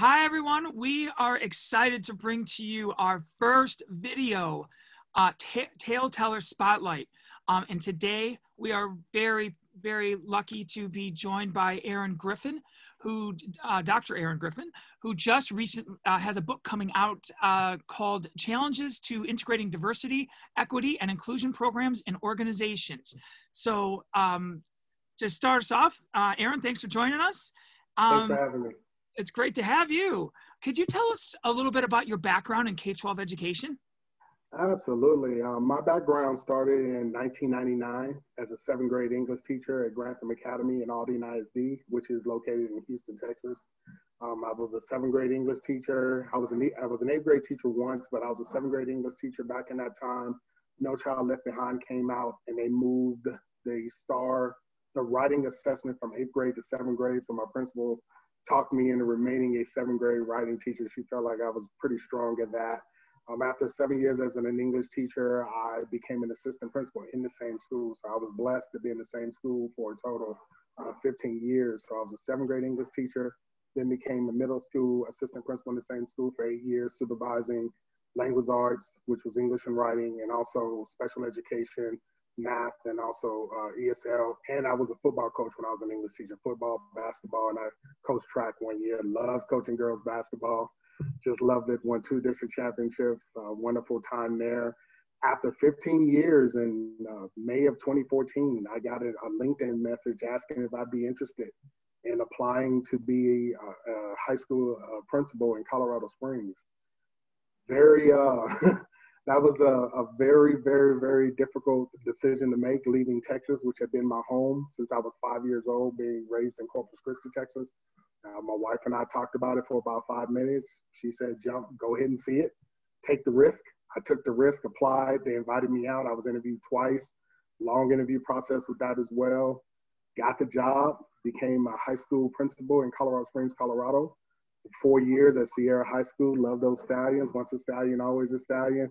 Hi, everyone. We are excited to bring to you our first video, uh, Tale Teller Spotlight. Um, and today we are very, very lucky to be joined by Aaron Griffen, who, uh, Dr. Aaron Griffen, who just recently uh, has a book coming out uh, called Challenges to Integrating Diversity, Equity, and Inclusion Programs in Organizations. So um, to start us off, uh, Aaron, thanks for joining us. Um, thanks for having me. It's great to have you. Could you tell us a little bit about your background in K 12 education? Absolutely. Um, my background started in 1999 as a seventh grade English teacher at Grantham Academy in Aldine ISD, which is located in Houston, Texas. Um, I was a seventh grade English teacher. I was, an, I was an eighth grade teacher once, but I was a seventh grade English teacher back in that time. No Child Left Behind came out and they moved the STAR, the writing assessment from eighth grade to seventh grade. So my principal talked me into remaining a seventh grade writing teacher. She felt like I was pretty strong at that. Um, after seven years as an English teacher, I became an assistant principal in the same school. So I was blessed to be in the same school for a total of 15 years. So I was a seventh grade English teacher, then became a middle school assistant principal in the same school for eight years, supervising language arts, which was English and writing, and also special education math and also uh, ESL. And I was a football coach when I was an English teacher, football, basketball, and I coached track one year. Loved coaching girls basketball. Just loved it. Won two district championships. Uh, wonderful time there. After 15 years in uh, May of 2014, I got a, LinkedIn message asking if I'd be interested in applying to be a, a high school uh, principal in Colorado Springs. Very uh, that was a, a, very, very, very difficult decision to make leaving Texas, which had been my home since I was five years old, being raised in Corpus Christi, Texas. Uh, my wife and I talked about it for about five minutes. She said, jump, go ahead and see it, take the risk. I took the risk, applied. They invited me out. I was interviewed twice, long interview process with that as well. Got the job, became a high school principal in Colorado Springs, Colorado. Four years at Sierra High School, love those stallions. Once a stallion, always a stallion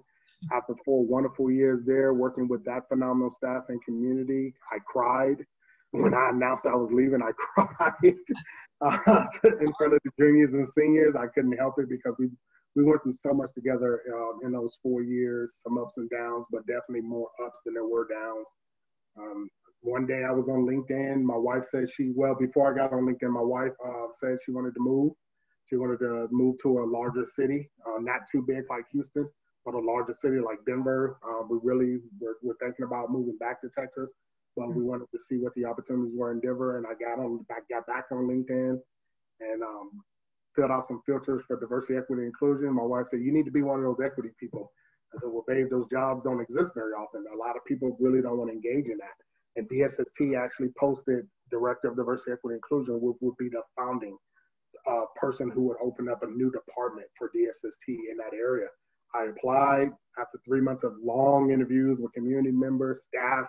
after four wonderful years there, working with that phenomenal staff and community, I cried. When I announced I was leaving, I cried uh, in front of the juniors and seniors. I couldn't help it because we we went through so much together uh, in those four years, some ups and downs, but definitely more ups than there were downs. Um, one day I was on LinkedIn. My wife said she, well, before I got on LinkedIn, my wife uh, said she wanted to move. She wanted to move to a larger city, uh, not too big like Houston, but a larger city like Denver. Uh, we really were, were, thinking about moving back to Texas, but we mm-hmm. wanted to see what the opportunities were in Denver. And I got on, I got back on LinkedIn and um, filled out some filters for diversity, equity, inclusion. My wife said, "You need to be one of those equity people." I said, "Well, babe, those jobs don't exist very often. A lot of people really don't want to engage in that." And DSST actually posted director of diversity, equity, inclusion would, would be the founding uh, person who would open up a new department for DSST in that area. I applied after three months of long interviews with community members, staff,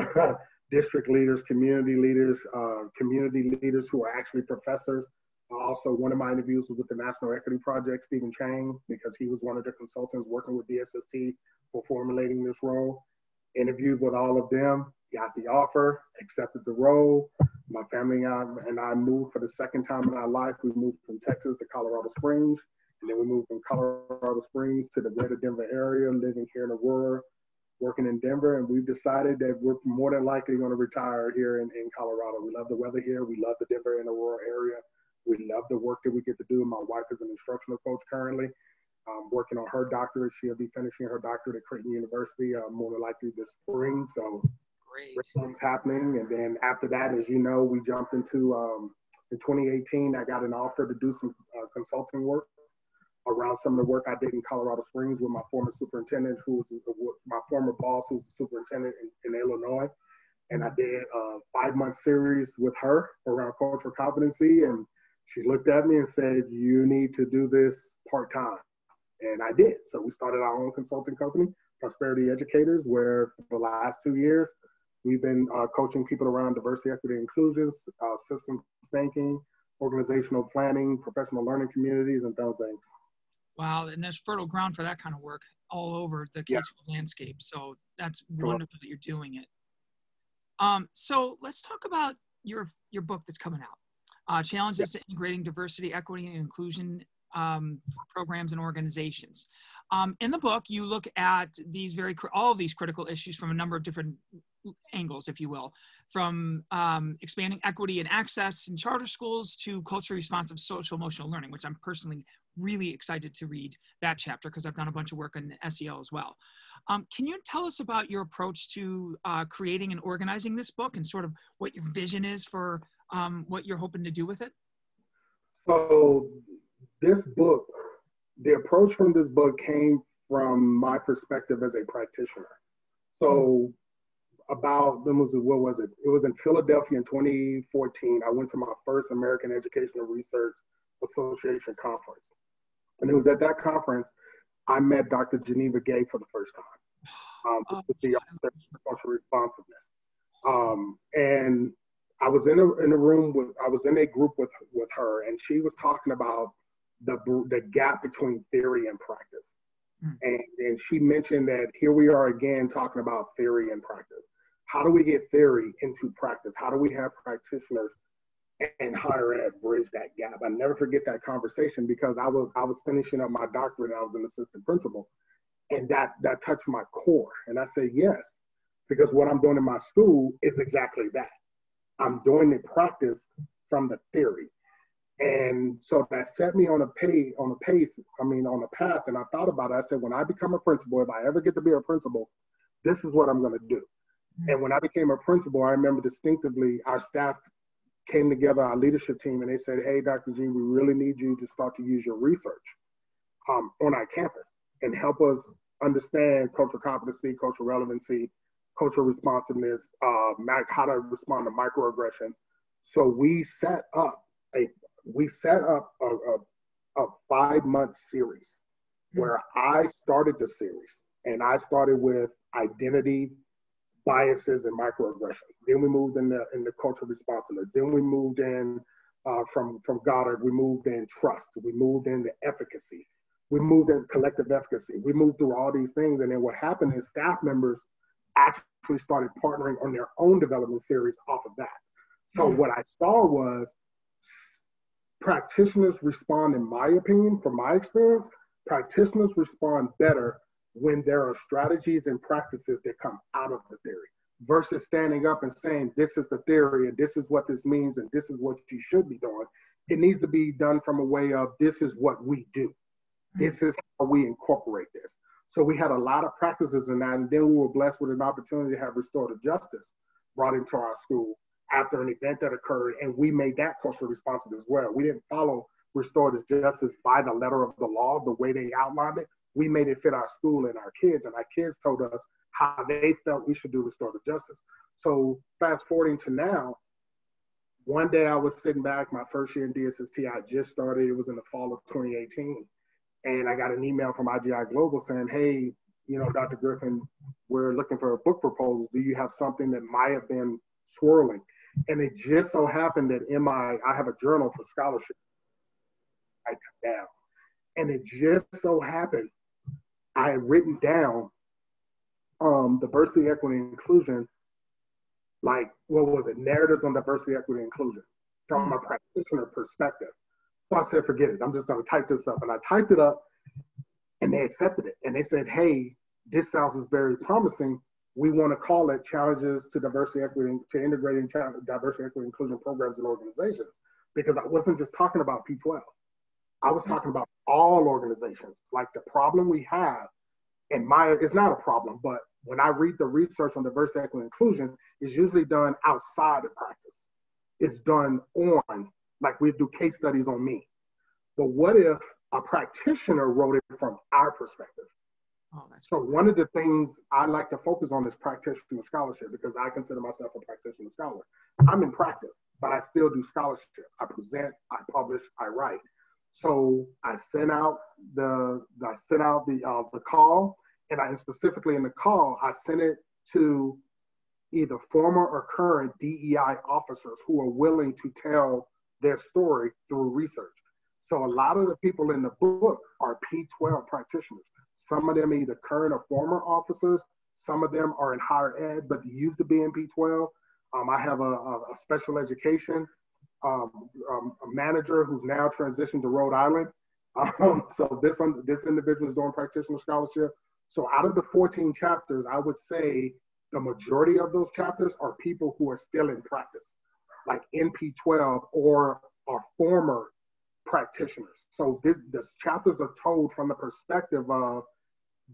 uh, district leaders, community leaders, uh, community leaders who are actually professors. Also, one of my interviews was with the National Equity Project, Stephen Chang, because he was one of the consultants working with DSST for formulating this role. Interviewed with all of them, got the offer, accepted the role. My family and I, and I moved for the second time in our life. We moved from Texas to Colorado Springs. And then we moved from Colorado Springs to the greater Denver area, living here in Aurora, working in Denver. And we've decided that we're more than likely going to retire here in, in Colorado. We love the weather here. We love the Denver and Aurora area. We love the work that we get to do. My wife is an instructional coach currently, um, working on her doctorate. She'll be finishing her doctorate at Creighton University uh, more than likely this spring. So great things happening. And then after that, as you know, we jumped into um, in 2018. I got an offer to do some uh, consulting work around some of the work I did in Colorado Springs with my former superintendent, who was my former boss, who's a superintendent in, in Illinois. And I did a five month series with her around cultural competency. And she looked at me and said, You need to do this part time. And I did. So we started our own consulting company, Prosperity Educators, where for the last two years, we've been uh, coaching people around diversity, equity, inclusion, uh, systems thinking, organizational planning, professional learning communities, and things. Wow, and there's fertile ground for that kind of work all over the K-12 yeah. landscape. So that's wonderful that you're doing it. Um, so let's talk about your your book that's coming out. uh, challenges to integrating diversity, equity, and inclusion um, programs and organizations. Um, in the book, you look at these very all of these critical issues from a number of different angles, if you will, from um, expanding equity and access in charter schools to culturally responsive social emotional learning, which I'm personally really excited to read that chapter because I've done a bunch of work on SEL as well. Um, can you tell us about your approach to uh, creating and organizing this book and sort of what your vision is for um, what you're hoping to do with it? So, this book, the approach from this book came from my perspective as a practitioner. So, about when was? What was it? It was in Philadelphia in 2014. I went to my first American Educational Research Association conference, and it was at that conference I met Dr. Geneva Gay for the first time. Um, oh, the social responsiveness, um, and I was in a in a room with I was in a group with with her, and she was talking about the the gap between theory and practice. Mm. And, and she mentioned that here we are again talking about theory and practice. How do we get theory into practice? How do we have practitioners and higher ed bridge that gap? I never forget that conversation because I was I was finishing up my doctorate. I was an assistant principal, and that that touched my core. And I said yes, because what I'm doing in my school is exactly that. I'm doing the practice from the theory. And so that set me on a pace, on a pace, I mean, on a path. And I thought about it. I said, when I become a principal, if I ever get to be a principal, this is what I'm going to do. And when I became a principal, I remember distinctively our staff came together, our leadership team, and they said, Hey, Dr. G, we really need you to start to use your research um, on our campus and help us understand cultural competency, cultural relevancy, cultural responsiveness, uh, how to respond to microaggressions. So we set up a we set up a, a, a five month series where I started the series and I started with identity, biases, and microaggressions. Then we moved in the in the cultural responsiveness. Then we moved in uh, from from Goddard. We moved in trust. We moved in the efficacy. We moved in collective efficacy. We moved through all these things, and then what happened is staff members actually started partnering on their own development series off of that. So mm-hmm. what I saw was practitioners respond, in my opinion, from my experience, practitioners respond better when there are strategies and practices that come out of the theory versus standing up and saying, this is the theory and this is what this means and this is what you should be doing. It needs to be done from a way of this is what we do. This is how we incorporate this. So we had a lot of practices in that. And then we were blessed with an opportunity to have restorative justice brought into our school after an event that occurred. And we made that culturally responsive as well. We didn't follow restorative justice by the letter of the law, the way they outlined it. We made it fit our school and our kids. And our kids told us how they felt we should do restorative justice. So fast forwarding to now, one day I was sitting back, my first year in DSST, I just started, it was in the fall of 2018 and I got an email from IGI Global saying, hey, you know, Dr. Griffen, we're looking for a book proposal. Do you have something that might have been swirling? And it just so happened that in my, I have a journal for scholarship. I cut down. And it just so happened I had written down um, diversity, equity, inclusion, like, what was it? Narratives on diversity, equity, inclusion from a practitioner perspective. So I said, forget it. I'm just going to type this up. And I typed it up and they accepted it. And they said, hey, this sounds very promising. We want to call it Challenges to Diversity, Equity, to Integrating Diversity, Equity, Inclusion Programs and Organizations. Because I wasn't just talking about P12. I was talking about all organizations. Like the problem we have, and my, it's not a problem, but when I read the research on diversity, equity, inclusion, it's usually done outside of practice. It's done on like we do case studies on me. But what if a practitioner wrote it from our perspective? Oh, so one of the things I like to focus on is practitioner scholarship because I consider myself a practitioner scholar. I'm in practice, but I still do scholarship. I present, I publish, I write. So I sent out the I sent out the uh, the call, and I specifically in the call I sent it to either former or current DEI officers who are willing to tell their story through research. So a lot of the people in the book are P12 practitioners. Some of them either current or former officers. Some of them are in higher ed, but used to be in P12. Um, I have a, a, a special education um, um, a manager who's now transitioned to Rhode Island. Um, so this this individual is doing practitioner scholarship. So out of the 14 chapters, I would say the majority of those chapters are people who are still in practice, like NP12 or are former practitioners. So this, this chapters are told from the perspective of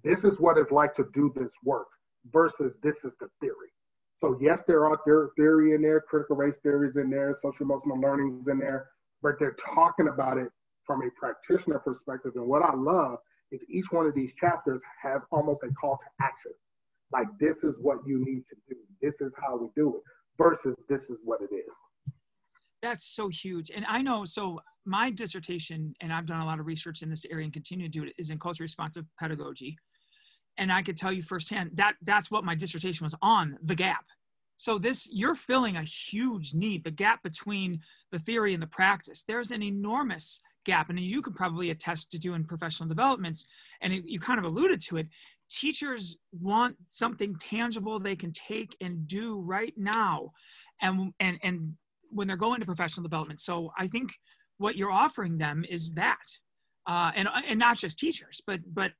this is what it's like to do this work versus this is the theory. So yes, there are theory in there, critical race theories in there, social emotional learnings in there, but they're talking about it from a practitioner perspective. And what I love is each one of these chapters has almost a call to action. Like this is what you need to do. This is how we do it versus this is what it is. That's so huge. And I know, so my dissertation, and I've done a lot of research in this area and continue to do it, is in culture responsive pedagogy. And I could tell you firsthand that that's what my dissertation was on the gap. So this, you're filling a huge need, the gap between the theory and the practice. There's an enormous gap. And as you could probably attest to doing professional developments, and it, you kind of alluded to it, teachers want something tangible they can take and do right now. And, and, and when they're going to professional development. So I think what you're offering them is that, uh, and and not just teachers, but but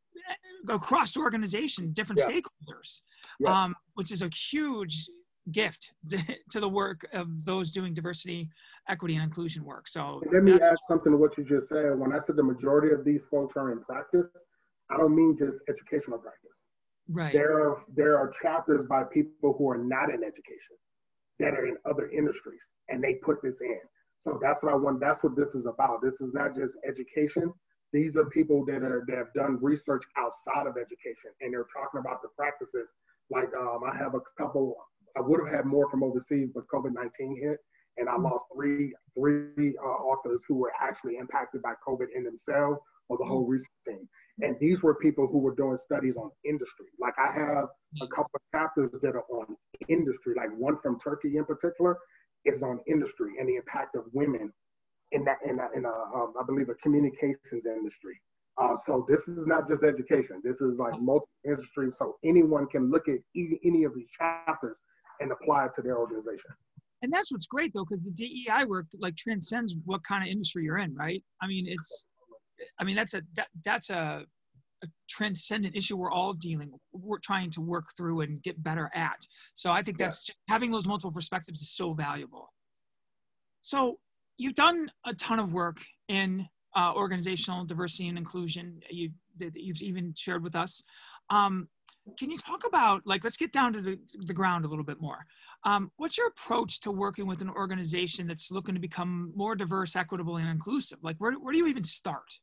across the organization, different yeah. stakeholders, yeah. Um, which is a huge gift to the work of those doing diversity, equity, and inclusion work. So let me add something to what you just said. When I said the majority of these folks are in practice, I don't mean just educational practice. Right. There are there are chapters by people who are not in education that are in other industries and they put this in. So that's what I want. That's what this is about. This is not just education. These are people that are that have done research outside of education and they're talking about the practices. Like um, I have a couple. I would have had more from overseas, but COVID nineteen hit, and I lost three three uh, authors who were actually impacted by COVID in themselves or the whole research team. And these were people who were doing studies on industry. Like I have a couple of chapters that are on industry, like one from Turkey in particular is on industry and the impact of women in that in, a, in a, um, I believe a communications industry. Uh, so this is not just education. This is like multiple industries, So anyone can look at any, any of these chapters and apply it to their organization. And that's what's great though, because the DEI work like transcends what kind of industry you're in, right? I mean, it's I mean, that's a that, that's a, a transcendent issue we're all dealing we're trying to work through and get better at so i think that's just, having those multiple perspectives is so valuable so you've done a ton of work in uh, organizational diversity and inclusion you that you've even shared with us um, can you talk about like let's get down to the, the ground a little bit more um, what's your approach to working with an organization that's looking to become more diverse equitable and inclusive like where, where do you even start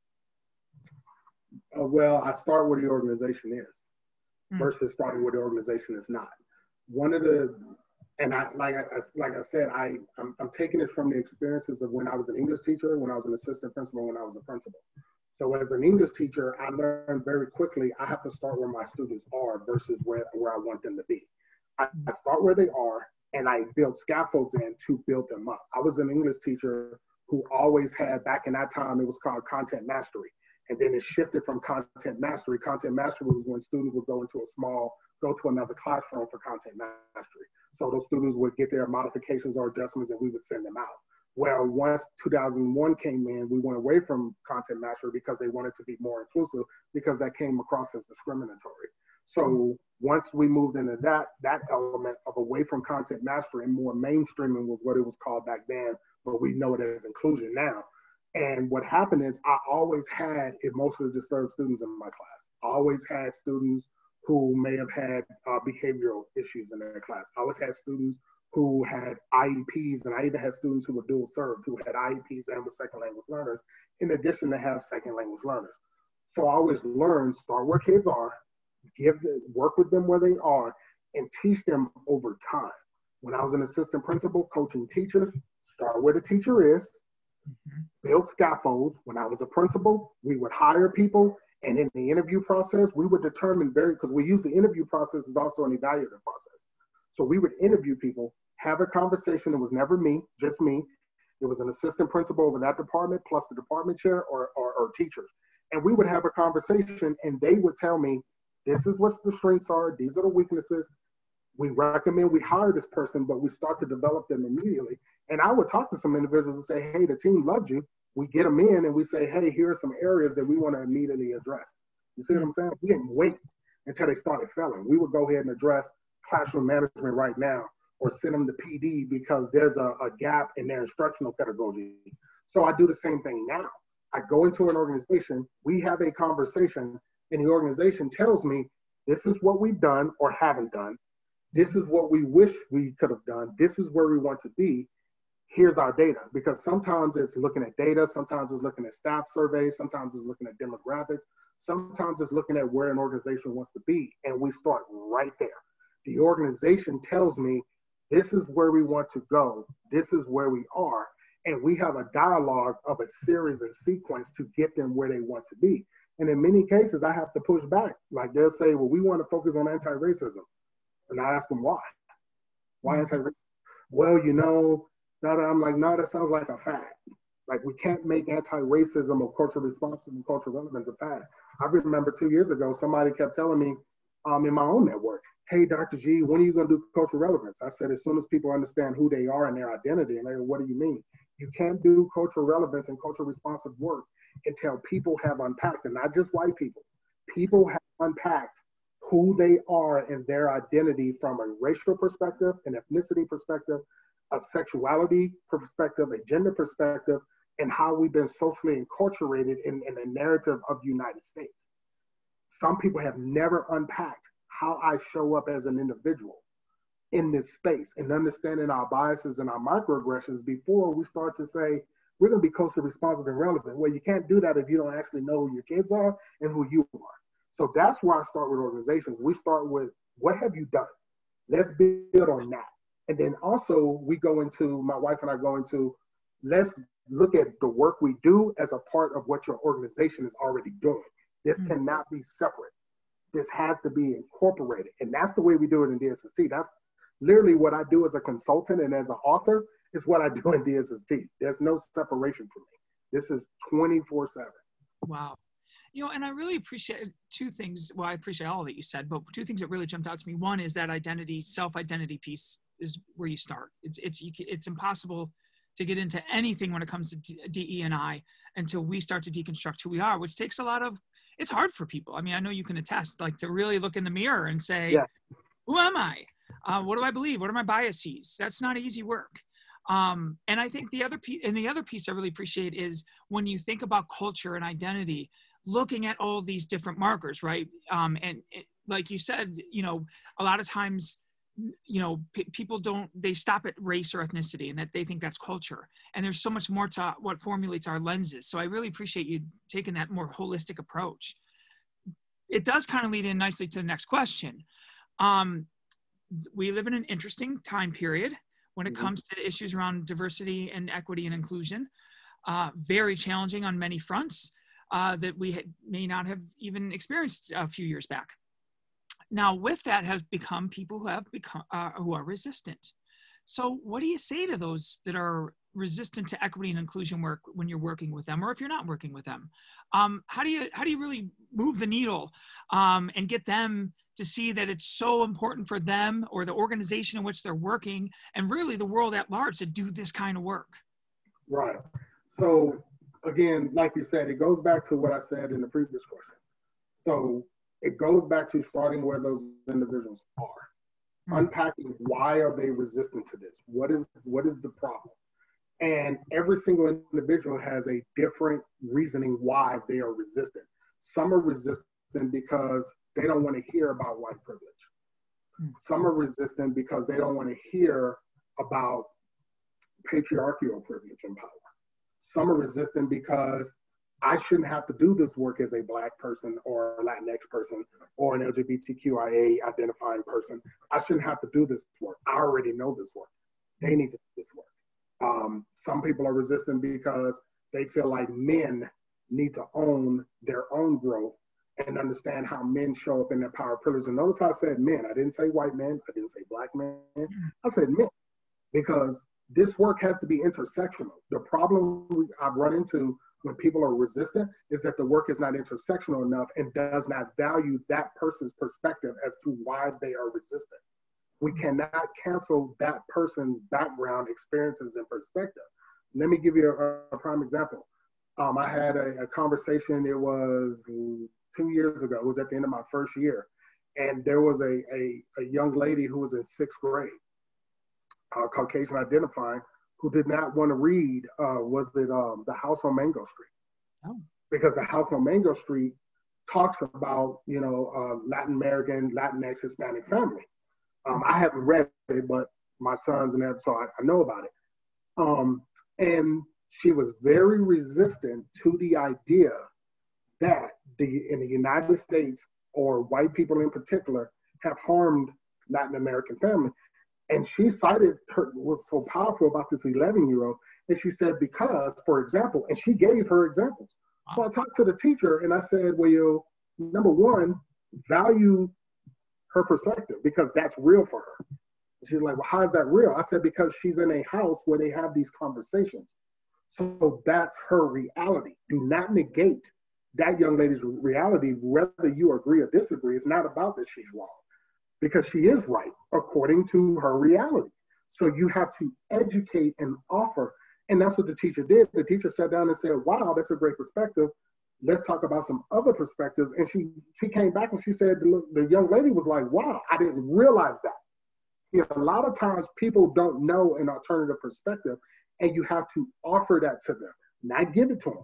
uh, well, I start where the organization is mm. versus starting where the organization is not. One of the, and I like I like I said, I I'm, I'm taking it from the experiences of when I was an English teacher, when I was an assistant principal, when I was a principal. So as an English teacher, I learned very quickly I have to start where my students are versus where, where I want them to be. I, I start where they are and I build scaffolds in to build them up. I was an English teacher who always had, back in that time, it was called content mastery. And then it shifted from content mastery. Content mastery was when students would go into a small, go to another classroom for content mastery. So those students would get their modifications or adjustments and we would send them out. Well, once 2001 came in, we went away from content mastery because they wanted to be more inclusive because that came across as discriminatory. So once we moved into that, that element of away from content mastery and more mainstreaming was what it was called back then, but we know it as inclusion now. And what happened is I always had emotionally disturbed students in my class. I always had students who may have had uh, behavioral issues in their class. I always had students who had IEPs, and I even had students who were dual served, who had IEPs and were second language learners, in addition to have second language learners. So I always learned start where kids are, give them, work with them where they are, and teach them over time. When I was an assistant principal coaching teachers, start where the teacher is, mm-hmm. build scaffolds. When I was a principal, we would hire people, and in the interview process, we would determine very because we use the interview process as also an evaluative process. So we would interview people, have a conversation. It was never me, just me. It was an assistant principal over that department, plus the department chair or, or, or teachers. And we would have a conversation, and they would tell me, this is what the strengths are, these are the weaknesses. We recommend we hire this person, but we start to develop them immediately. And I would talk to some individuals and say, hey, the team loved you. We get them in and we say, hey, here are some areas that we want to immediately address. You see what I'm saying? We didn't wait until they started failing. We would go ahead and address classroom management right now or send them to PD because there's a, a gap in their instructional pedagogy. So I do the same thing now. I go into an organization, we have a conversation, and the organization tells me this is what we've done or haven't done. This is what we wish we could have done. This is where we want to be. Here's our data. Because sometimes it's looking at data, sometimes it's looking at staff surveys, sometimes it's looking at demographics, sometimes it's looking at where an organization wants to be. And we start right there. The organization tells me this is where we want to go, this is where we are. And we have a dialogue of a series and sequence to get them where they want to be. And in many cases, I have to push back. Like they'll say, well, we want to focus on anti racism. And I ask them why. Why mm-hmm. anti racism? Well, you know, that I'm like, no, that sounds like a fact. Like we can't make anti-racism or cultural responsive and cultural relevance a fact. I remember two years ago, somebody kept telling me um, in my own network, hey, Dr. G, when are you going to do cultural relevance? I said, as soon as people understand who they are and their identity. And they go, what do you mean? You can't do cultural relevance and cultural responsive work until people have unpacked, and not just white people, people have unpacked who they are and their identity from a racial perspective, an ethnicity perspective, a sexuality perspective, a gender perspective, and how we've been socially enculturated in, in the narrative of the United States. Some people have never unpacked how I show up as an individual in this space and understanding our biases and our microaggressions before we start to say, we're going to be culturally responsive and relevant. Well, you can't do that if you don't actually know who your kids are and who you are. So that's where I start with organizations. We start with what have you done? Let's build on that. And then also we go into, my wife and I go into, let's look at the work we do as a part of what your organization is already doing. This mm-hmm. cannot be separate. This has to be incorporated. And that's the way we do it in DSST. That's literally what I do as a consultant and as an author is what I do in DSST. There's no separation for me. This is 24 7. Wow. You know, and I really appreciate two things. Well, I appreciate all that you said, but two things that really jumped out to me. One is that identity, self-identity piece is where you start. It's it's you, it's impossible to get into anything when it comes to DE and I until we start to deconstruct who we are, which takes a lot of. It's hard for people. I mean, I know you can attest, like to really look in the mirror and say, yeah. "Who am I? Uh, what do I believe? What are my biases?" That's not easy work. Um, and I think the other piece, and the other piece I really appreciate is when you think about culture and identity, looking at all these different markers, right? Um, and it, like you said, you know, a lot of times you know p- people don't they stop at race or ethnicity and that they think that's culture. And there's so much more to what formulates our lenses. So i really appreciate you taking that more holistic approach. It does kind of lead in nicely to the next question. Um, we live in an interesting time period when it mm-hmm. comes to issues around diversity and equity and inclusion. Uh, very challenging on many fronts uh, that we may not have even experienced a few years back now, with that has become people who have become uh, who are resistant. So, what do you say to those that are resistant to equity and inclusion work when you're working with them, or if you're not working with them? Um, how do you how do you really move the needle um, and get them to see that it's so important for them or the organization in which they're working, and really the world at large to do this kind of work? Right. So again, like you said, it goes back to what I said in the previous question. So it goes back to starting where those individuals are, mm-hmm. unpacking why are they resistant to this? What is what is the problem? And every single individual has a different reasoning why they are resistant. Some are resistant because they don't want to hear about white privilege. Mm-hmm. Some are resistant because they don't want to hear about patriarchal privilege and power. Some are resistant because I shouldn't have to do this work as a Black person or a Latinx person or an LGBTQIA identifying person. I shouldn't have to do this work. I already know this work. They need to do this work. Um, some people are resistant because they feel like men need to own their own growth and understand how men show up in their power privilege. And notice how I said men. I didn't say white men. I didn't say black men. I said men because this work has to be intersectional. The problem I've run into when people are resistant is that the work is not intersectional enough and does not value that person's perspective as to why they are resistant. We cannot cancel that person's background, experiences, and perspective. Let me give you a, a prime example. Um, I had a, a, conversation, it was two years ago, it was at the end of my first year. And there was a, a, a young lady who was in sixth grade, uh, Caucasian identifying, who did not want to read, uh, was it um, The House on Mango Street? Oh. Because The House on Mango Street talks about, you know, uh, Latin American, Latinx, Hispanic family. Um, I haven't read it, but my sons and that, so I, I know about it. Um, and she was very resistant to the idea that the in the United States or white people in particular have harmed Latin American family. And she cited her was so powerful about this 11 year old. And she said, because, for example, and she gave her examples. So I talked to the teacher and I said, well, number one, value her perspective because that's real for her. She's like, well, how is that real? I said, because she's in a house where they have these conversations. So that's her reality. Do not negate that young lady's reality, whether you agree or disagree. It's not about that she's wrong because she is right according to her reality. So you have to educate and offer. And that's what the teacher did. The teacher sat down and said, Wow, that's a great perspective. Let's talk about some other perspectives. And she she came back and she said the, young lady was like, Wow, I didn't realize that. See, a lot of times people don't know an alternative perspective, and you have to offer that to them, not give it to them.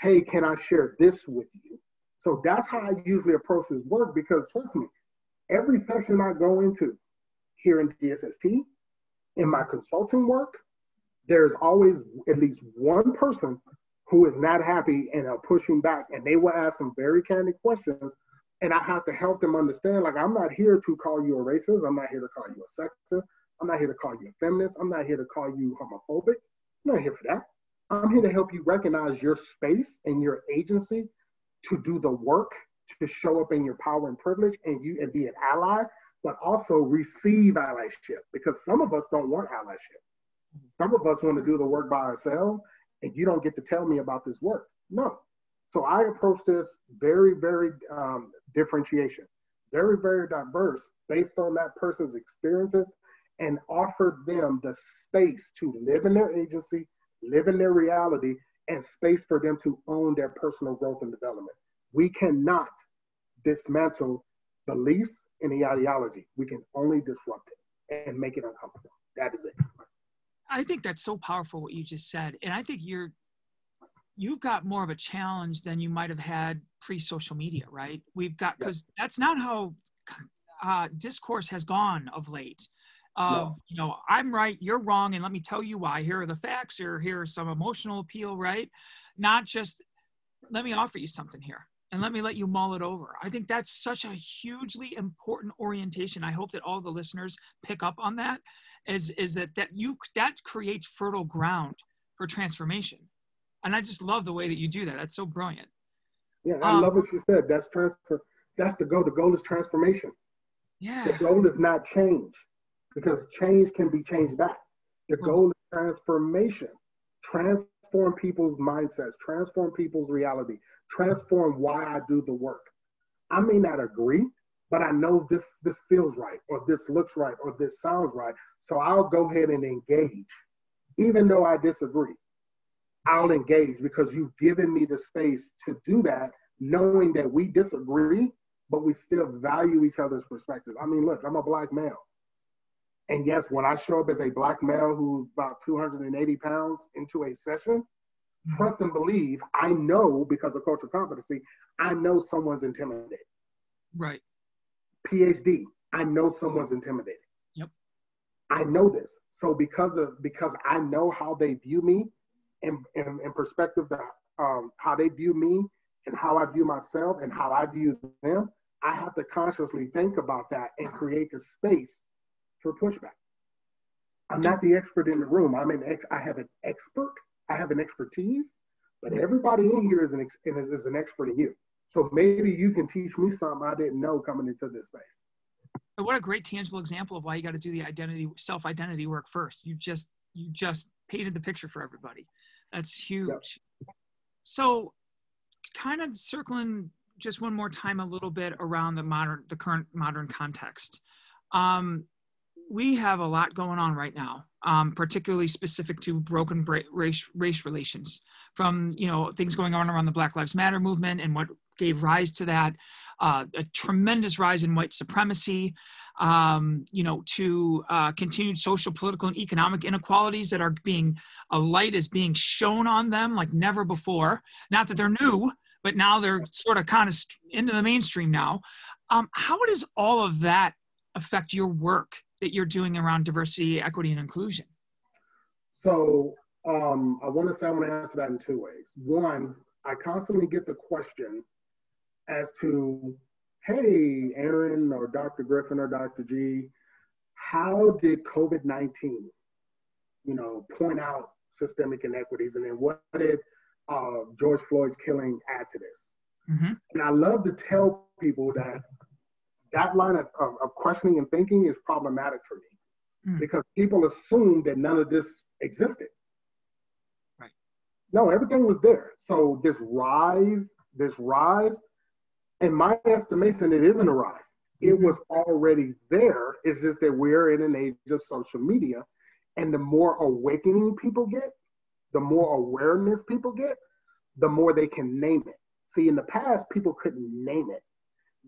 Hey, can I share this with you? So that's how I usually approach this work because trust me, every session I go into here in DSST, in my consulting work, there's always at least one person who is not happy and are pushing back, and they will ask some very candid questions. And I have to help them understand like, I'm not here to call you a racist. I'm not here to call you a sexist. I'm not here to call you a feminist. I'm not here to call you homophobic. I'm not here for that. I'm here to help you recognize your space and your agency to do the work to show up in your power and privilege and you and be an ally, but also receive allyship because some of us don't want allyship. Some of us want to do the work by ourselves and you don't get to tell me about this work. No. So I approach this very, very um, differentiation, very, very diverse based on that person's experiences and offer them the space to live in their agency, live in their reality, and space for them to own their personal growth and development. We cannot dismantle beliefs and the ideology. We can only disrupt it and make it uncomfortable. That is it. I think that's so powerful what you just said. And I think you're you've got more of a challenge than you might have had pre-social media, right? We've got because that's not how uh, discourse has gone of late of no. you know i'm right you're wrong and let me tell you why here are the facts or here are some emotional appeal right not just let me offer you something here and let me let you mull it over. I think that's such a hugely important orientation. I hope that all the listeners pick up on that is is that that you that creates fertile ground for transformation. And i just love the way that you do that. That's so brilliant. Yeah i um, love what you said. That's transfer that's the goal. The goal is transformation. Yeah. the goal is not change because change can be changed back. The goal is transformation. Transform people's mindsets, transform people's reality, transform why I do the work. I may not agree, but I know this this feels right, or this looks right, or this sounds right. So I'll go ahead and engage, even though I disagree. I'll engage because you've given me the space to do that, knowing that we disagree, but we still value each other's perspective. I mean, look, I'm a black male. And yes, when I show up as a black male who's about 280 pounds into a session, trust and believe, I know because of cultural competency, I know someone's intimidated. Right. PhD, I know someone's intimidated. Yep. I know this. So because of because I know how they view me and in, in, perspective that um, how they view me and how I view myself and how I view them, I have to consciously think about that and create the space for pushback. I'm not the expert in the room. I'm an ex- I have an expert. I have an expertise, but everybody in here is an ex- is, is an expert in you. So maybe you can teach me something I didn't know coming into this space. What a great tangible example of why you got to do the identity self identity work first. You just you just painted the picture for everybody. That's huge. Yep. So, kind of circling just one more time a little bit around the modern the current modern context. Um, we have a lot going on right now, um, particularly specific to broken race race relations, from you know things going on around the Black Lives Matter movement and what gave rise to that, uh, a tremendous rise in white supremacy, um, you know, to uh, continued social, political, and economic inequalities that are being a light is being shown on them like never before. Not that they're new, but now they're sort of kind of into the mainstream now. Um, how does all of that affect your work that you're doing around diversity, equity, and inclusion? So um, I want to say I want to answer that in two ways. One, I constantly get the question as to, hey, Aaron or Dr. Griffen or Dr. G, how did COVID 19, you know, point out systemic inequities? And then what did uh, George Floyd's killing add to this? Mm-hmm. And I love to tell people that that line of, of, of questioning and thinking is problematic for me mm. because people assume that none of this existed. Right. No, everything was there. So this rise, this rise, in my estimation, it isn't a rise. It mm-hmm. was already there. It's just that we're in an age of social media. And the more awakening people get, the more awareness people get, the more they can name it. See, in the past, people couldn't name it.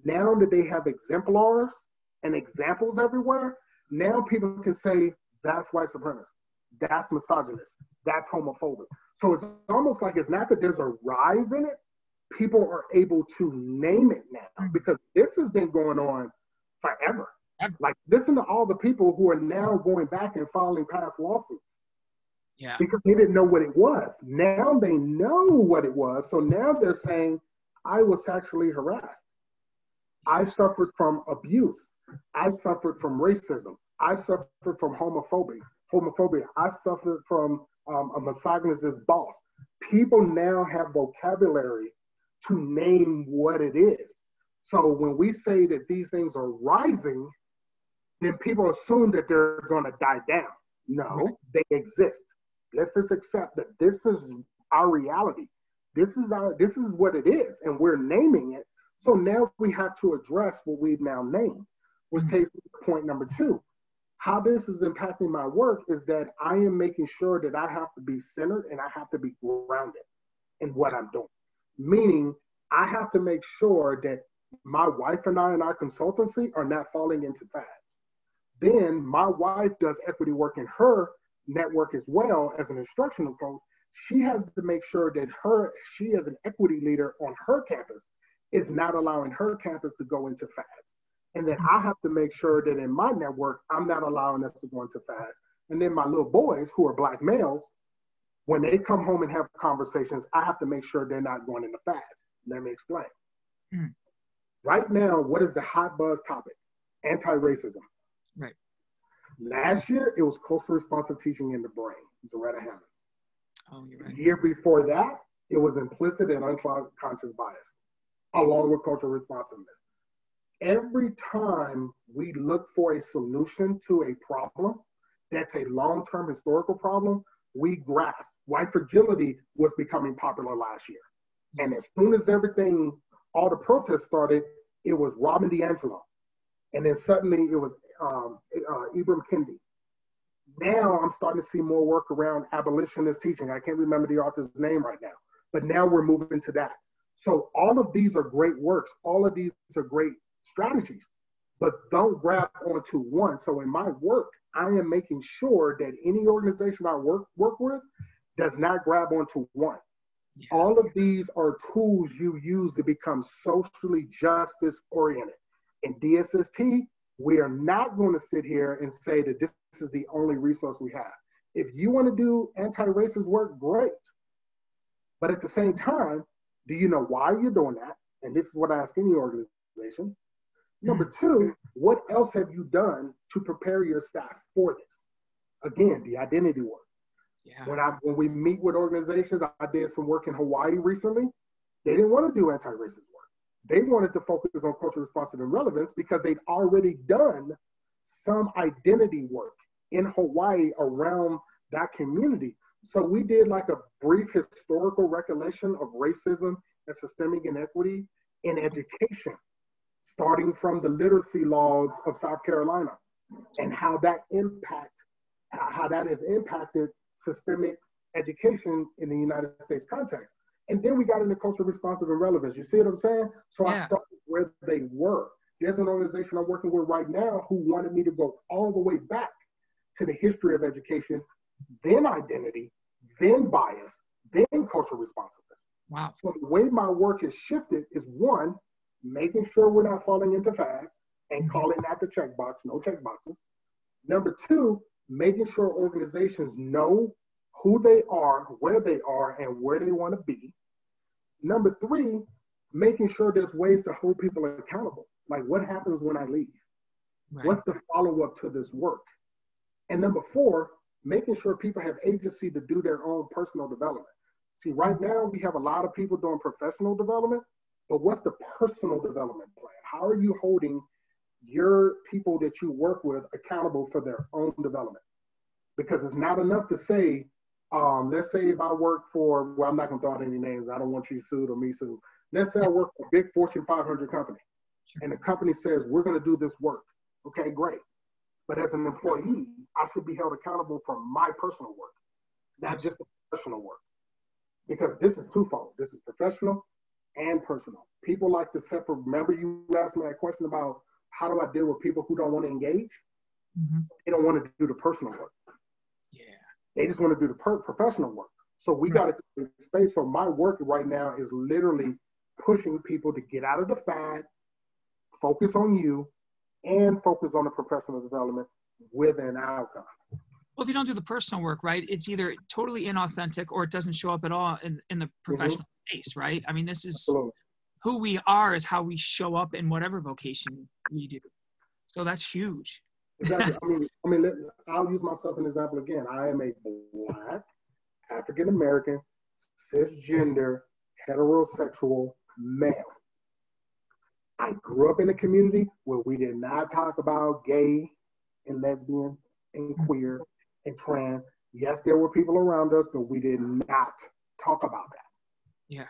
Now that they have exemplars and examples everywhere, now people can say that's white supremacist, that's misogynist, that's homophobic. So it's almost like it's not that there's a rise in it, people are able to name it now mm-hmm. because this has been going on forever. Like listen to all the people who are now going back and filing past lawsuits. Yeah. Because they didn't know what it was. Now they know what it was. So now they're saying, I was sexually harassed. I suffered from abuse. I suffered from racism. I suffered from homophobia. Homophobia. I suffered from um, a misogynist boss. People now have vocabulary to name what it is. So when we say that these things are rising, then people assume that they're going to die down. No, they exist. Let's just accept that this is our reality. This is our this is what it is, and we're naming it so now we have to address what we've now named, which mm-hmm. takes me to point number two. How this is impacting my work is that I am making sure that I have to be centered and I have to be grounded in what I'm doing. Meaning, I have to make sure that my wife and I in our consultancy are not falling into fads. Then my wife does equity work in her network as well as an instructional coach. She has to make sure that her, she as an equity leader on her campus is not allowing her campus to go into fads. And then I have to make sure that in my network, I'm not allowing us to go into fads. And then my little boys who are black males, when they come home and have conversations, I have to make sure they're not going into fads. Let me explain. Mm. Right now, what is the hot buzz topic? Anti-racism. Right. Last year, it was cultural responsive teaching in the brain, Zaretta Hammond's. Oh, you're right. The year before that, it was implicit and unconscious bias along with cultural responsiveness. Every time we look for a solution to a problem that's a long term historical problem, we grasp. White fragility was becoming popular last year. And as soon as everything, all the protests started, it was Robin DiAngelo. And then suddenly it was um, uh, Ibram Kendi. Now I'm starting to see more work around abolitionist teaching. I can't remember the author's name right now, but now we're moving to that. So all of these are great works. All of these are great strategies, but don't grab onto one. So in my work, I am making sure that any organization I work work with does not grab onto one. Yeah. All of these are tools you use to become socially justice oriented. In DSST, we are not going to sit here and say that this is the only resource we have. If you want to do anti-racist work, great. But at the same time, do you know why you're doing that? And this is what I ask any organization. Number mm-hmm. two, what else have you done to prepare your staff for this? Again, the identity work. Yeah. When I when we meet with organizations, I did some work in Hawaii recently. They didn't want to do anti-racist work. They wanted to focus on cultural responsive and relevance because they'd already done some identity work in Hawaii around that community. So we did like a brief historical recollection of racism and systemic inequity in education, starting from the literacy laws of South Carolina, and how that impact, how that has impacted systemic education in the United States context. And then we got into cultural responsive and relevance. You see what I'm saying? So yeah. I started where they were. There's an organization I'm working with right now who wanted me to go all the way back to the history of education, then identity, then bias, then cultural responsiveness. Wow. So the way my work has shifted is one, making sure we're not falling into fads and mm-hmm. calling that the checkbox, no checkboxes. Number two, making sure organizations know who they are, where they are, and where they want to be. Number three, making sure there's ways to hold people accountable. Like what happens when I leave? Right. What's the follow up to this work? And number four, making sure people have agency to do their own personal development. See, right now we have a lot of people doing professional development, but what's the personal development plan? How are you holding your people that you work with accountable for their own development? Because it's not enough to say, um, let's say if I work for, well, I'm not gonna throw out any names. I don't want you sued or me sued. Let's say I work for a big Fortune 500 company, and the company says we're gonna do this work. Okay, great. But as an employee, I should be held accountable for my personal work, not just the professional work. Because this is twofold. This is professional and personal. People like to separate. Remember, you asked me that question about how do I deal with people who don't want to engage? Mm-hmm. They don't want to do the personal work. Yeah. They just want to do the per- professional work. So we right. got to create space. So my work right now is literally pushing people to get out of the fad, focus on you, and focus on the professional development with an outcome. Well, if you don't do the personal work, right, it's either totally inauthentic or it doesn't show up at all in, in the mm-hmm. professional mm-hmm. space, right? I mean, this is Absolutely. who we are is how we show up in whatever vocation we do. So that's huge. exactly. I mean, I mean, I'll use myself as an example again. I am a black, African American, cisgender, heterosexual male. I grew up in a community where we did not talk about gay and lesbian and queer and trans. Yes, there were people around us, but we did not talk about that. Yeah.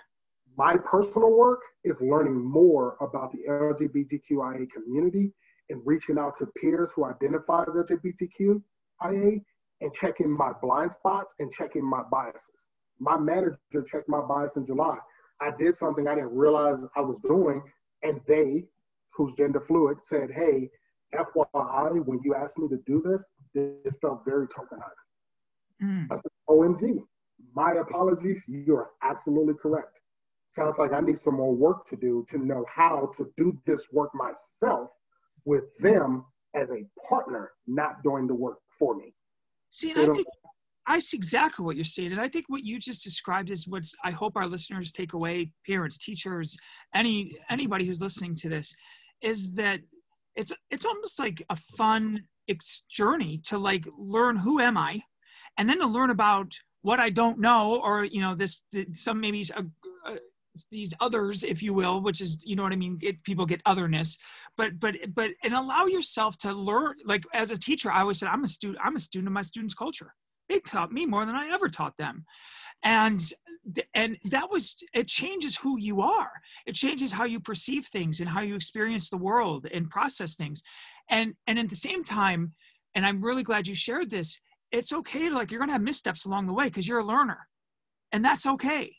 My personal work is learning more about the LGBTQIA community and reaching out to peers who identify as LGBTQIA and checking my blind spots and checking my biases. My manager checked my bias in July. I did something I didn't realize I was doing and they, who's gender fluid, said, hey, FYI, when you asked me to do this, this felt very tokenizing. Mm. I said, OMG, my apologies. You are absolutely correct. Sounds like I need some more work to do to know how to do this work myself with them as a partner, not doing the work for me. See, I think I see exactly what you're saying. And I think what you just described is what I hope our listeners take away, parents, teachers, any anybody who's listening to this, is that it's it's almost like a fun journey to like learn who am I, and then to learn about what I don't know, or you know, this some maybe uh, these others, if you will, which is you know what I mean. It, people get otherness, but but but and allow yourself to learn. Like as a teacher, I always said I'm a student. I'm a student of my students' culture they taught me more than I ever taught them. And and that was it changes who you are. It changes how you perceive things and how you experience the world and process things. And and at the same time, and I'm really glad you shared this, it's okay to like you're gonna have missteps along the way because you're a learner. And that's okay.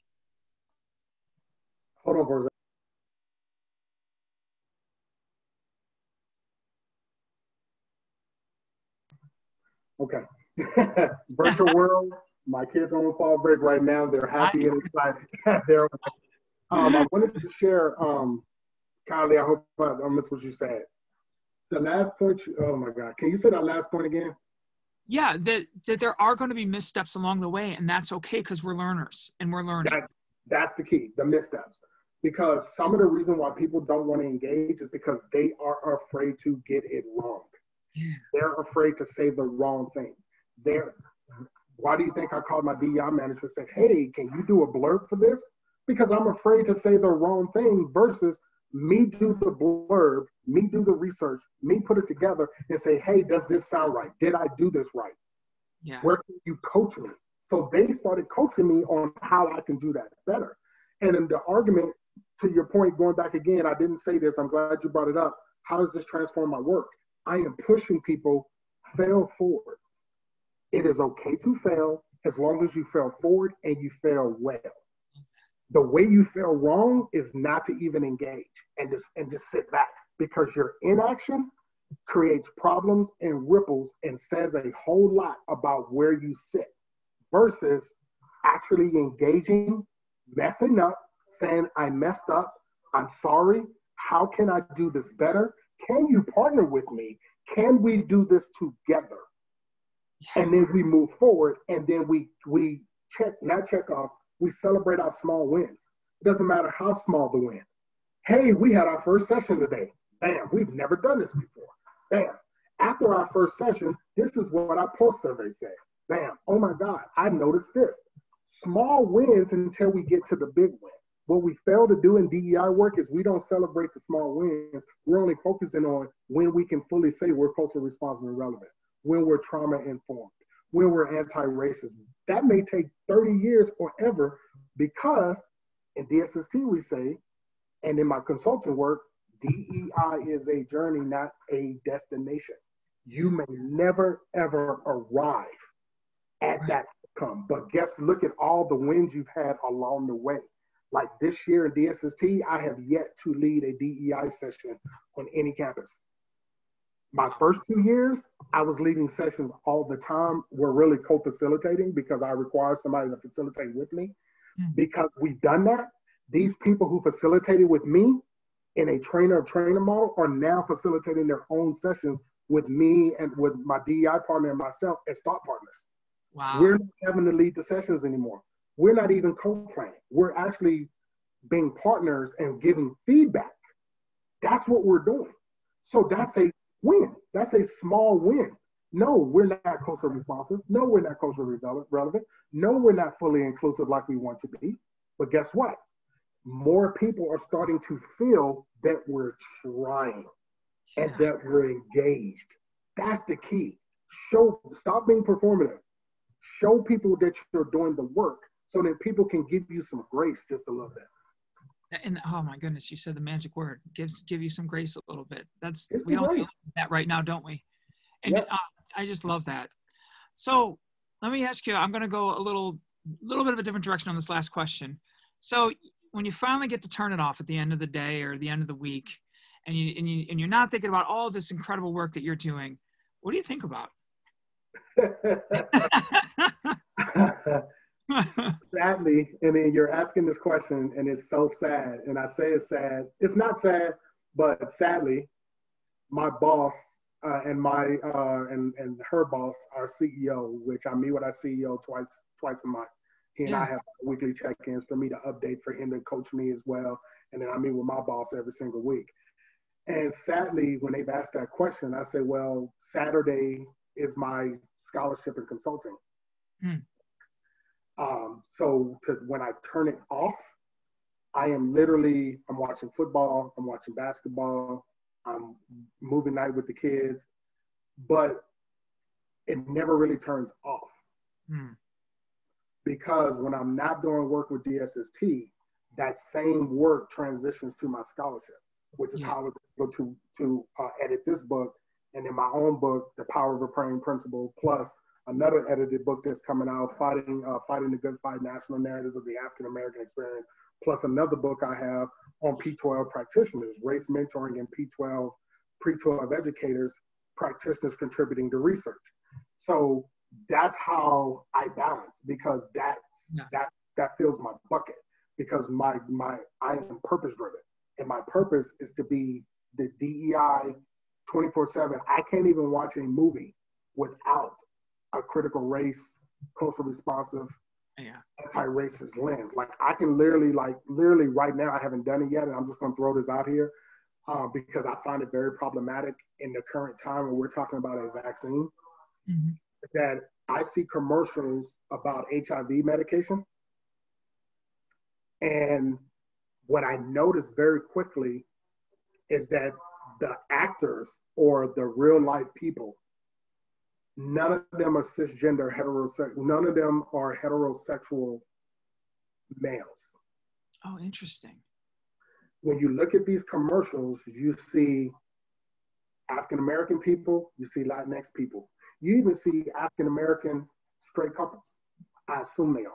Hold on for a Okay. virtual world. My kids are on a fall break right now. They're happy and excited. They're, um, I wanted to share, um, Kylie, I hope I, I missed what you said. The last point, you, oh my God, can you say that last point again? Yeah, that, that there are going to be missteps along the way, and that's okay because we're learners and we're learning. That, that's the key, the missteps. Because some of the reason why people don't want to engage is because they are afraid to get it wrong. Yeah. They're afraid to say the wrong thing there. Why do you think I called my DEI manager and said, hey, can you do a blurb for this? Because I'm afraid to say the wrong thing versus me do the blurb, me do the research, me put it together and say, hey, does this sound right? Did I do this right? Yeah. Where can you coach me? So they started coaching me on how I can do that better. And in the argument, to your point, going back again, I didn't say this, I'm glad you brought it up. How does this transform my work? I am pushing people fail forward. It is okay to fail as long as you fail forward and you fail well. The way you fail wrong is not to even engage and just and just sit back because your inaction creates problems and ripples and says a whole lot about where you sit versus actually engaging, messing up, saying, I messed up, I'm sorry, how can I do this better? Can you partner with me? Can we do this together? And then we move forward and then we we check, not check off, we celebrate our small wins. It doesn't matter how small the win. Hey, we had our first session today. Bam, we've never done this before. Bam. After our first session, this is what our post survey said. Bam. Oh my God, I noticed this. Small wins until we get to the big win. What we fail to do in DEI work is we don't celebrate the small wins. We're only focusing on when we can fully say we're culturally responsible and relevant, when we're trauma informed, when we're anti racist. That may take 30 years or ever because in DSST we say, and in my consulting work, DEI is a journey, not a destination. You may never ever arrive at right. that outcome, but guess look at all the wins you've had along the way. Like this year in DSST, I have yet to lead a DEI session on any campus. My first two years, I was leading sessions all the time. We're really co-facilitating because I require somebody to facilitate with me. Mm-hmm. Because we've done that, these people who facilitated with me in a trainer of trainer model are now facilitating their own sessions with me and with my DEI partner and myself as thought partners. Wow. We're not having to lead the sessions anymore. We're not even co-planning. We're actually being partners and giving feedback. That's what we're doing. So that's a win. That's a small win. No, we're not culturally responsive. No, we're not culturally relevant. No, we're not fully inclusive like we want to be. But guess what? More people are starting to feel that we're trying and that we're engaged. That's the key. Show, stop being performative. Show people that you're doing the work so that people can give you some grace just a little bit. And oh my goodness, you said the magic word gives give you some grace a little bit. That's it's we all need that right now, don't we? And yep. uh, I just love that. So let me ask you. I'm going to go a little little bit of a different direction on this last question. So when you finally get to turn it off at the end of the day or the end of the week, and you and you and you're not thinking about all this incredible work that you're doing, what do you think about? Sadly, I mean, you're asking this question, and it's so sad. And I say it's sad. It's not sad, but sadly, my boss uh, and my uh, and and her boss, our CEO, which I meet with our CEO twice twice a month. He and yeah. I have weekly check-ins for me to update for him to coach me as well. And then I meet with my boss every single week. And sadly, when they've asked that question, I say, well, Saturday is my scholarship and consulting. Mm. Um, so to, when I turn it off, I am literally I'm watching football, I'm watching basketball, I'm moving night with the kids, but it never really turns off. Hmm. Because when I'm not doing work with DSST, that same work transitions to my scholarship, which is yeah. how I was able to to uh, edit this book and in my own book, The Power of a Praying Principal, plus another edited book that's coming out, Fighting uh, Fighting the Good Fight: National Narratives of the African American Experience, plus another book I have on P12 practitioners, race mentoring and P12 pre-12 educators, practitioners contributing to research. So that's how I balance because that's yeah. that that fills my bucket because my my I am purpose driven and my purpose is to be the DEI 24/7. I can't even watch a movie without a critical race, culturally responsive, yeah. anti-racist lens. Like I can literally, like literally right now, I haven't done it yet, and I'm just gonna throw this out here uh, because I find it very problematic in the current time when we're talking about a vaccine. Mm-hmm. That I see commercials about HIV medication, and what I noticed very quickly is that the actors or the real life people None of them are cisgender heterosexual. None of them are heterosexual males. Oh, interesting. When you look at these commercials, you see African American people, you see Latinx people. You even see African American straight couples. I assume they are.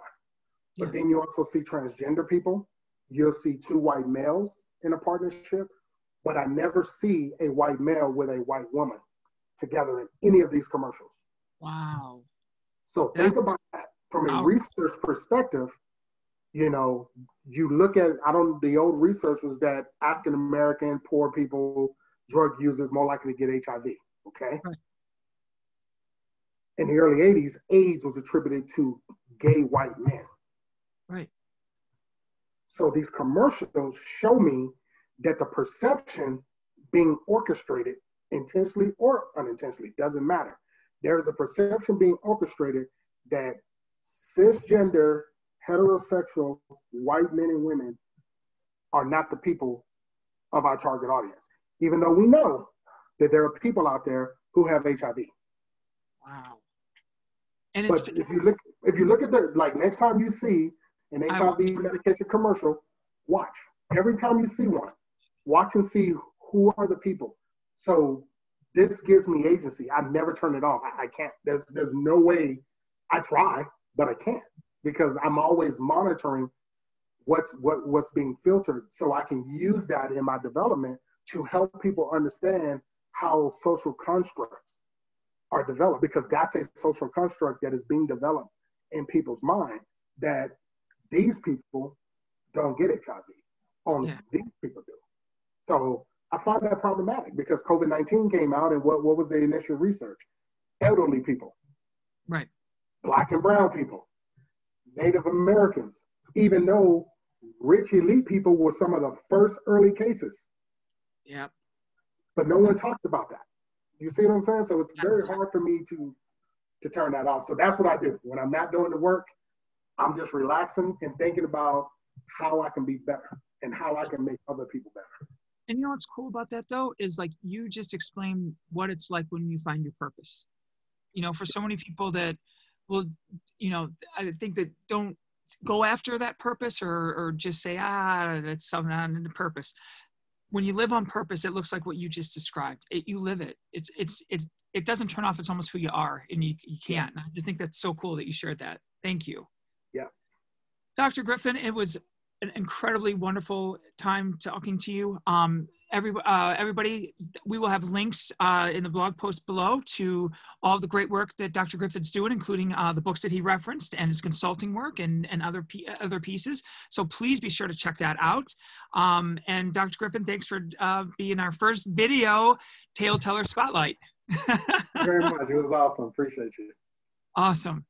But yeah. then you also see transgender people. You'll see two white males in a partnership, but I never see a white male with a white woman together in any of these commercials. Wow. So think about that from a research perspective. You know, you look at I don't the old research was that African American poor people, drug users more likely to get HIV. Okay. Right. In the early 80s, AIDS was attributed to gay white men. Right. So these commercials show me that the perception being orchestrated intentionally or unintentionally doesn't matter. There is a perception being orchestrated that cisgender, heterosexual, white men and women are not the people of our target audience, even though we know that there are people out there who have HIV. Wow. And but if you look, if you look at the like next time you see an HIV medication commercial, watch. Every time you see one, watch and see who are the people. So this gives me agency. I never turn it off. I, I can't. There's there's no way. I try, but I can't because I'm always monitoring what's what what's being filtered, so I can use that in my development to help people understand how social constructs are developed because that's a social construct that is being developed in people's mind that these people don't get HIV. Only yeah. these people do. So I find that problematic because COVID 19 came out and what, what was the initial research? Elderly people. Right. Black and brown people. Native Americans. Even though rich elite people were some of the first early cases. Yeah. But no one talked about that. You see what I'm saying? So it's very hard for me to to turn that off. So that's what I do. When I'm not doing the work, I'm just relaxing and thinking about how I can be better and how I can make other people better. And you know what's cool about that though is like you just explain what it's like when you find your purpose. You know, for so many people that will, you know, I think that don't go after that purpose or or just say ah that's something on the purpose. When you live on purpose, it looks like what you just described. It, you live it. It's it's it's it doesn't turn off. It's almost who you are, and you you can't. And I just think that's so cool that you shared that. Thank you. Yeah. Dr. Griffen, it was an incredibly wonderful time talking to you. Um, every, uh, everybody, we will have links uh, in the blog post below to all the great work that Dr. Griffen's doing, including uh, the books that he referenced and his consulting work and, and other, other pieces. So please be sure to check that out. Um, and Dr. Griffen, thanks for uh, being our first video Tale Teller Spotlight. very much. It was awesome. Appreciate you. Awesome.